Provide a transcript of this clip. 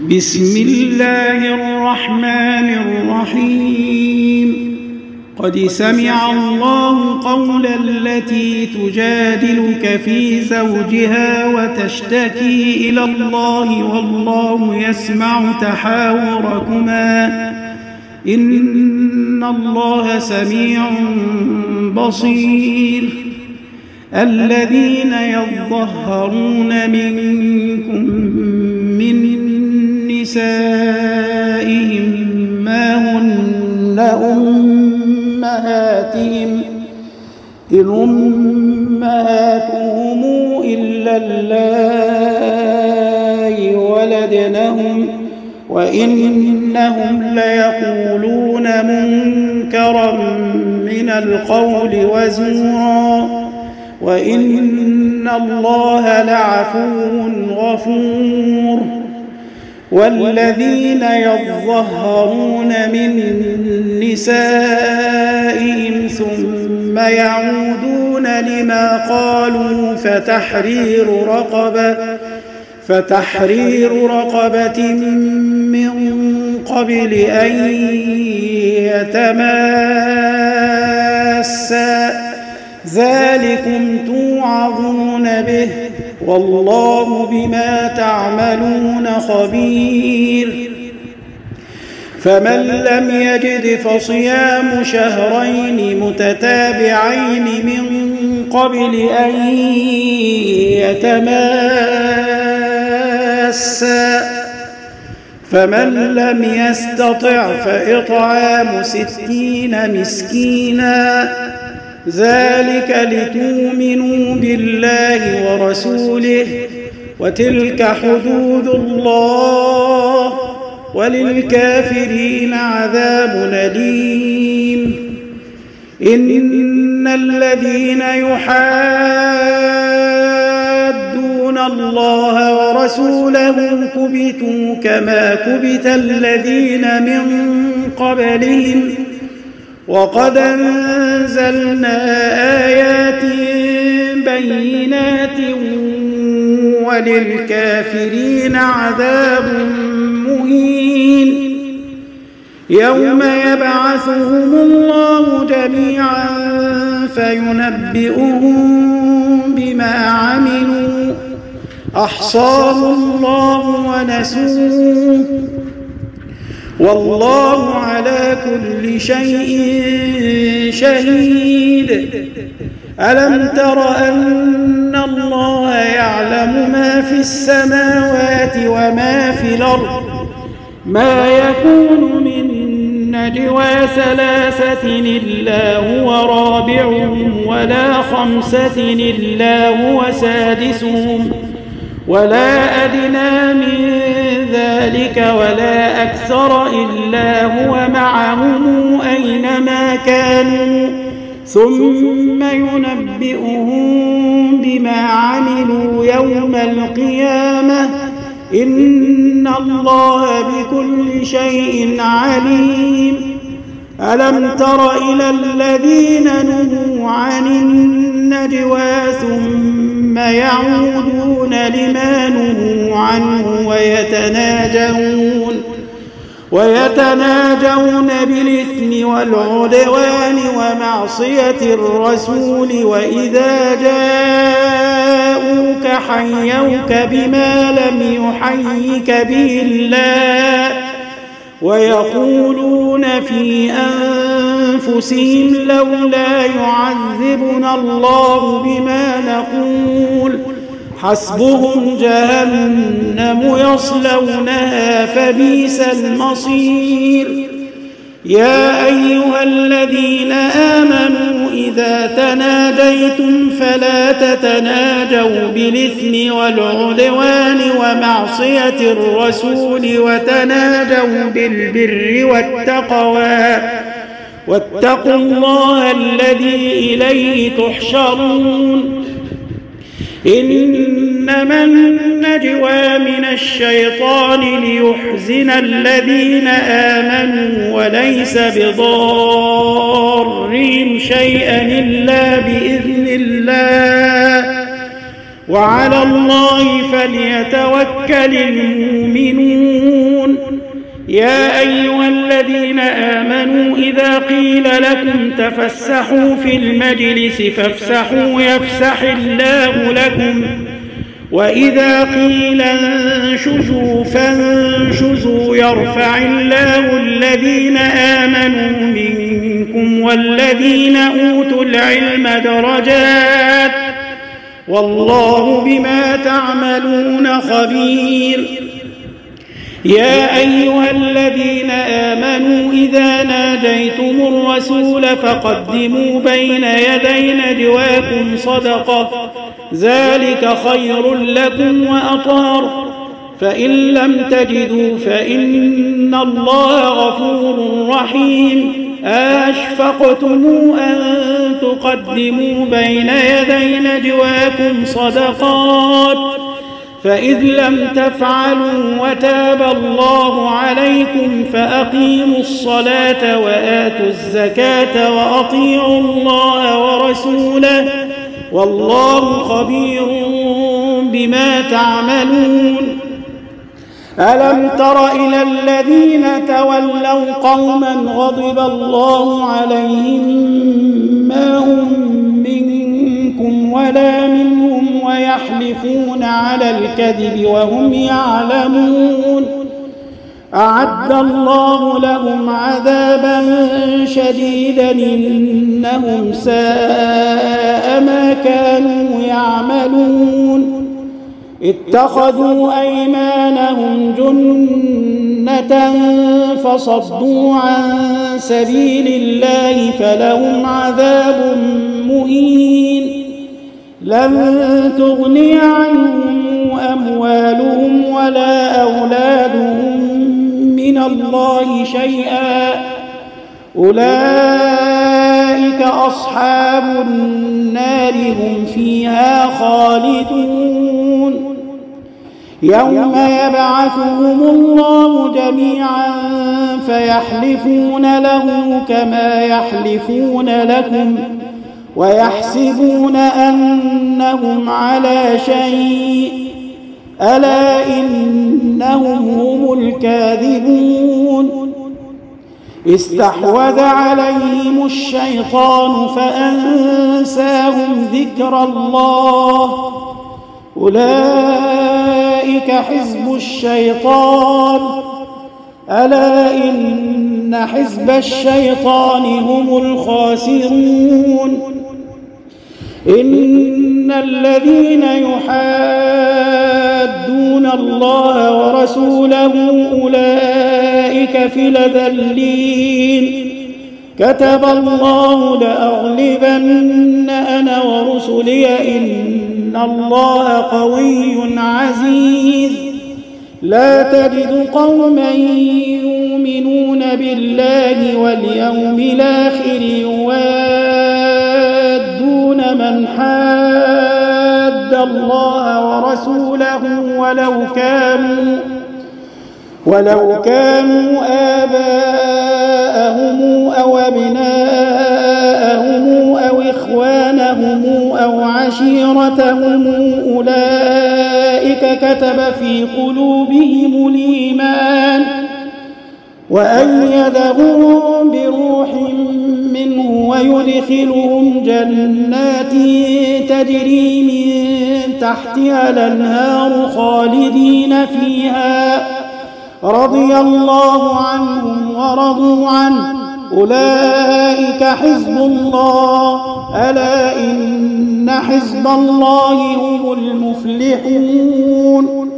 بسم الله الرحمن الرحيم. قد سمع الله قول التي تجادلك في زوجها وتشتكي إلى الله والله يسمع تحاوركما. إن الله سميع بصير. الذين يظهرون منكم من نسائهم ما هن أمهاتهم إن أمهاتهم إلا الله ولدنهم وإنهم ليقولون منكرا من القول وزورا وإن الله لعفو غفور. والذين يظهرون من نسائهم ثم يعودون لما قالوا فتحرير رقبة فتحرير رقبة من قبل أن يتماسا. ذلكم توعظون به. والله بما تعملون خبير. فمن لم يجد فصيام شهرين متتابعين من قبل أن يتماسا. فمن لم يستطع فإطعام ستين مسكيناً. ذلك لتؤمنوا بالله ورسوله وتلك حدود الله وللكافرين عذاب أليم. إن الذين يحادون الله ورسوله كبتوا كما كبت الذين من قبلهم وقد أنزلنا آيات بينات وللكافرين عذاب مهين. يوم يبعثهم الله جميعا فينبئهم بما عملوا. أحصاه الله ونسوه. والله على كل شيء شهيد. ألم تر أن الله يعلم ما في السماوات وما في الأرض؟ ما يكون من نجوى ثلاثة إلا هو رابعهم ولا خمسة إلا هو سادسهم. ولا أدنى من ذلك ولا أكثر إلا هو معهم أينما كانوا. ثم ينبئهم بما عملوا يوم القيامة. إن الله بكل شيء عليم. ألم تر إلى الذين نهوا عن النجوى ثم يعودون لما نهوا عنه ويتناجون ويتناجون بالإثم والعدوان ومعصية الرسول وإذا جاءوك حيوك بما لم يحيك به الله ويقولون في أنفسهم لولا يعذبنا الله بما نقول حسبهم جهنم يصلونها فبيس المصير. يا أيها الذين آمنوا إذا تناديتم فلا تتناجوا بالإثم والعدوان ومعصية الرسول وتناجوا بالبر والتقوى. واتقوا الله الذي إليه تحشرون. إنما النجوى من الشيطان ليحزن الذين آمنوا وليس بضارهم شيئا إلا بإذن الله. وعلى الله فليتوكل المؤمنون. يا أيها الذين آمنوا إذا قيل لكم تفسحوا في المجلس فافسحوا يفسح الله لكم. وإذا قيل انشزوا فانشزوا يرفع الله الذين آمنوا منكم والذين أوتوا العلم درجات والله بما تعملون خبير. يا أيها الذين آمنوا إذا ناديتم الرسول فقدموا بين يدي نجواكم صدقة. ذلك خير لكم وأطار فإن لم تجدوا فإن الله غفور رحيم. أشفقتم أن تقدموا بين يدي نجواكم صدقات؟ فإذ لم تفعلوا وتاب الله عليكم فأقيموا الصلاة وآتوا الزكاة وأطيعوا الله ورسوله. والله خبير بما تعملون. ألم تر إلى الذين تولوا قوما غضب الله عليهم ما هم منكم ولا منهم ويحلفون على الكذب وهم يعلمون. أعد الله لهم عذابا شديدا إنهم ساء كانوا يعملون. اتخذوا أيمانهم جنة فصدوا عن سبيل الله فلهم عذاب مهين. لن تغني عنهم أموالهم ولا أولادهم من الله شيئا. أولئك أصحاب النار هم فيها خالدون. يوم يبعثهم الله جميعا فيحلفون له كما يحلفون لكم ويحسبون أنهم على شيء. ألا إنهم هم الكاذبون. استحوذ عليهم الشيطان فأنساهم ذكر الله. أولئك حزب الشيطان. ألا إن حزب الشيطان هم الخاسرون. إن الذين يحادون الله ورسوله أولئك في لذلين. كتب الله لأغلبن أنا ورسلي إن الله قوي عزيز. لا تجد قوما يؤمنون بالله واليوم الآخر يوادون من حاد الله ورسوله ولو كانوا ولو كانوا آباءهم أو أبناءهم أو إخوانهم أو عشيرتهم أولئك كتب في قلوبهم الإيمان وأيدهم بروح منه ويدخلهم جنات تجري من تحتها الأنهار خالدين فيها رضي الله عنهم ورضوا عنه. أولئك حزب الله. ألا إن حزب الله هم المفلحون.